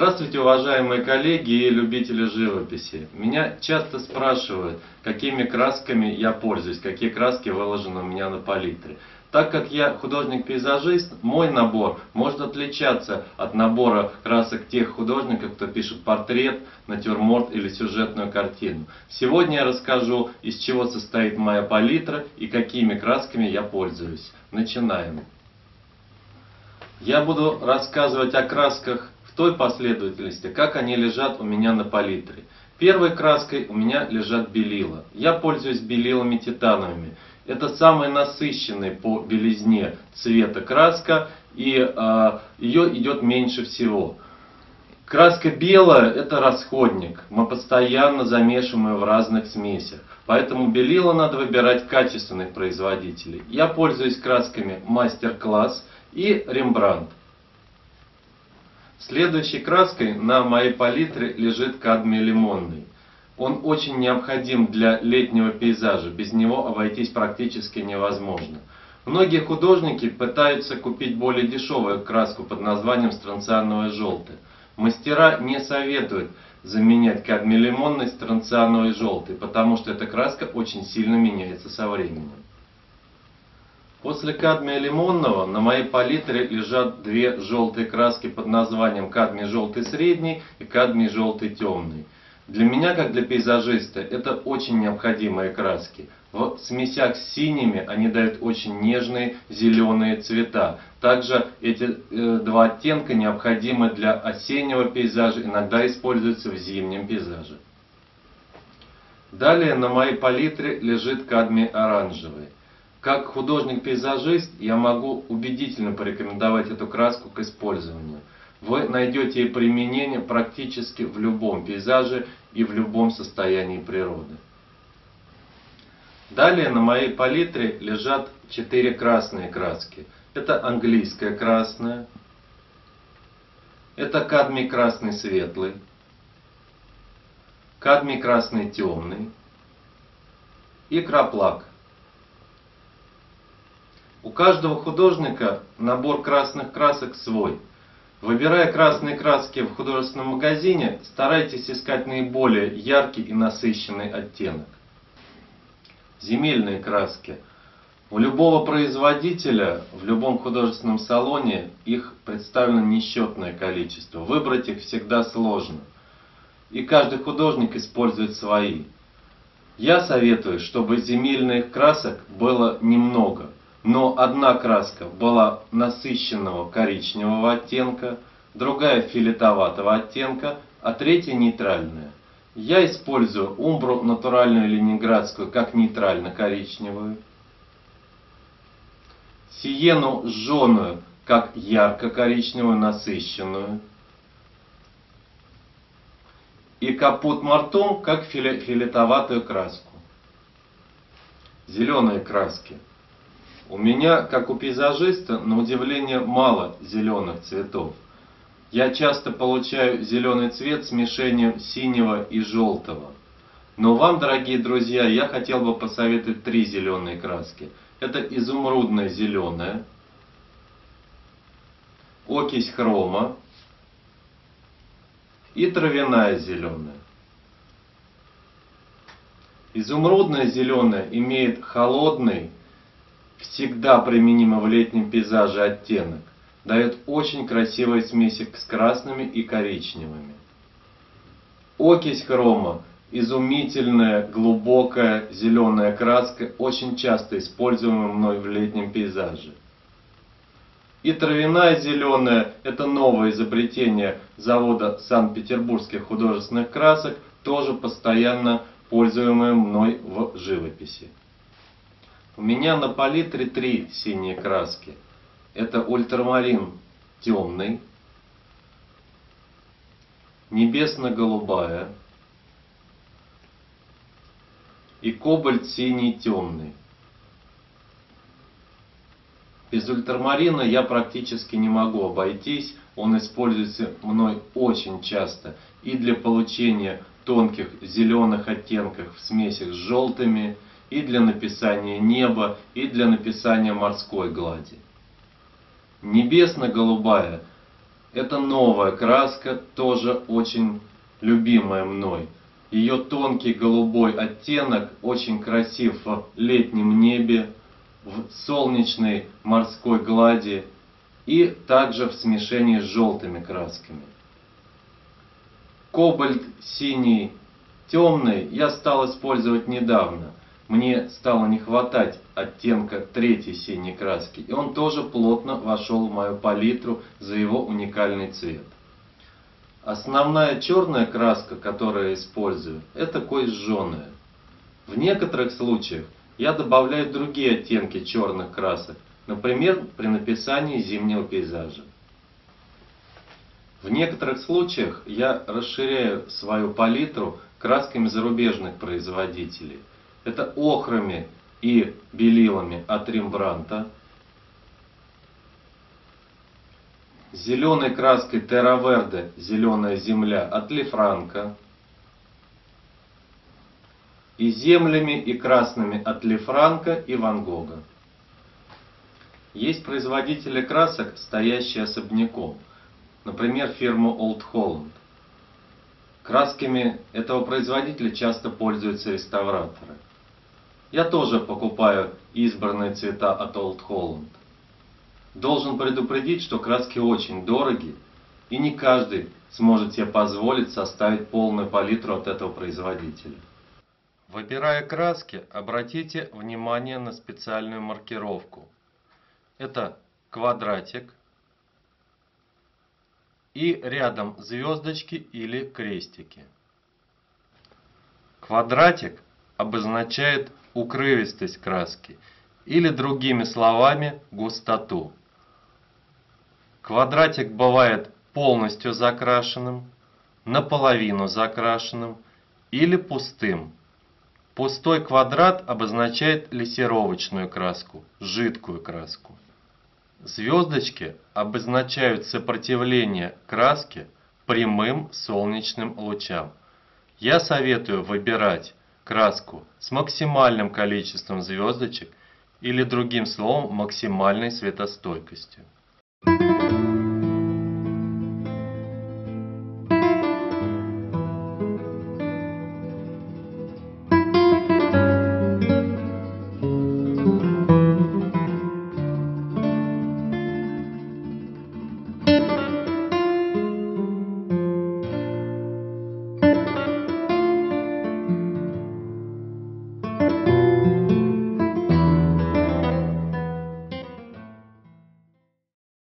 Здравствуйте, уважаемые коллеги и любители живописи. Меня часто спрашивают, какими красками я пользуюсь, какие краски выложены у меня на палитре. Так как я художник-пейзажист, мой набор может отличаться от набора красок тех художников, кто пишет портрет, натюрморт или сюжетную картину. Сегодня я расскажу, из чего состоит моя палитра и какими красками я пользуюсь. Начинаем. Я буду рассказывать о красках в той последовательности, как они лежат у меня на палитре. Первой краской у меня лежат белила. Я пользуюсь белилами титановыми. Это самая насыщенная по белизне цвета краска, и э, ее идет меньше всего. Краска белая – это расходник. Мы постоянно замешиваем ее в разных смесях. Поэтому белила надо выбирать качественных производителей. Я пользуюсь красками Мастер-класс и Рембрандт. Следующей краской на моей палитре лежит кадмий лимонный. Он очень необходим для летнего пейзажа, без него обойтись практически невозможно. Многие художники пытаются купить более дешевую краску под названием странциановое желтое. Мастера не советуют заменять кадмий лимонный странциановой желтый, потому что эта краска очень сильно меняется со временем. После кадмия лимонного на моей палитре лежат две желтые краски под названием кадмий желтый средний и кадмий желтый темный. Для меня, как для пейзажиста, это очень необходимые краски. В смесях с синими они дают очень нежные зеленые цвета. Также эти э, два оттенка необходимы для осеннего пейзажа, иногда используются в зимнем пейзаже. Далее на моей палитре лежит кадмий оранжевый. Как художник-пейзажист я могу убедительно порекомендовать эту краску к использованию. Вы найдете ей применение практически в любом пейзаже и в любом состоянии природы. Далее на моей палитре лежат четыре красные краски. Это английская красная, это кадмий красный светлый, кадмий красный темный и краплак. У каждого художника набор красных красок свой. Выбирая красные краски в художественном магазине, старайтесь искать наиболее яркий и насыщенный оттенок. Земельные краски. У любого производителя, в любом художественном салоне их представлено несчетное количество. Выбрать их всегда сложно. И каждый художник использует свои. Я советую, чтобы земельных красок было немного – но одна краска была насыщенного коричневого оттенка, другая фиолетоватого оттенка, а третья нейтральная. Я использую умбру натуральную ленинградскую как нейтрально-коричневую, сиену жженую как ярко-коричневую насыщенную и капут мартум как фиолетоватую краску. Зеленые краски – у меня, как у пейзажиста, на удивление мало зеленых цветов. Я часто получаю зеленый цвет смешением синего и желтого. Но вам, дорогие друзья, я хотел бы посоветовать три зеленые краски. Это изумрудная зеленая, окись хрома и травяная зеленая. Изумрудная зеленая имеет холодный, всегда применимо в летнем пейзаже оттенок, дает очень красивые смеси с красными и коричневыми. Окись хрома – изумительная, глубокая зеленая краска, очень часто используемая мной в летнем пейзаже. И травяная зеленая – это новое изобретение завода Санкт-Петербургских художественных красок, тоже постоянно пользуемое мной в живописи. У меня на палитре три синие краски. Это ультрамарин темный, небесно-голубая и кобальт синий темный. Без ультрамарина я практически не могу обойтись. Он используется мной очень часто и для получения тонких зеленых оттенков в смесях с желтыми, и для написания неба, и для написания морской глади. Небесно-голубая Это новая краска, тоже очень любимая мной. Ее тонкий голубой оттенок очень красив в летнем небе, в солнечной морской глади и также в смешении с желтыми красками. Кобальт синий темный я стал использовать недавно. Мне стало не хватать оттенка третьей синей краски, и он тоже плотно вошел в мою палитру за его уникальный цвет. Основная черная краска, которую я использую, это кое-жженая. В некоторых случаях я добавляю другие оттенки черных красок, например, при написании зимнего пейзажа. В некоторых случаях я расширяю свою палитру красками зарубежных производителей. Это охрами и белилами от Рембранта, зеленой краской Verde, зеленая земля от Лефранка, и землями и красными от Лефранка и Ван Гога. Есть производители красок, стоящие особняком, например, фирма Old Holland. Красками этого производителя часто пользуются реставраторы. Я тоже покупаю избранные цвета от Old Holland. Должен предупредить, что краски очень дороги, и не каждый сможет себе позволить составить полную палитру от этого производителя. Выбирая краски, обратите внимание на специальную маркировку. Это квадратик и рядом звездочки или крестики. Квадратик обозначает укрывистость краски или другими словами густоту. Квадратик бывает полностью закрашенным, наполовину закрашенным или пустым. Пустой квадрат обозначает лессировочную краску, жидкую краску. Звездочки обозначают сопротивление краске прямым солнечным лучам. Я советую выбирать краску с максимальным количеством звездочек или другим словом максимальной светостойкостью.